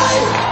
life.